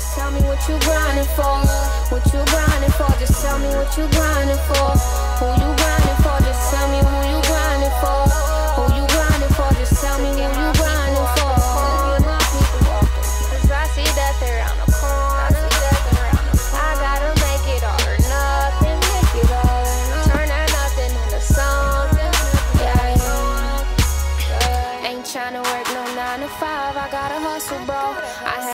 Just tell me what you grinding for. What you grinding for. Just tell me what you grinding for. Who you grinding for. Just tell me who you grinding for. Who you grinding for. Just tell me who you grinding for. Cause I see that they're on the corner. I gotta make it all or nothing. Make it all or nothing. Turn that nothing into something. Yeah, yeah. Ain't trying to work no 9 to 5. I gotta hustle, bro. I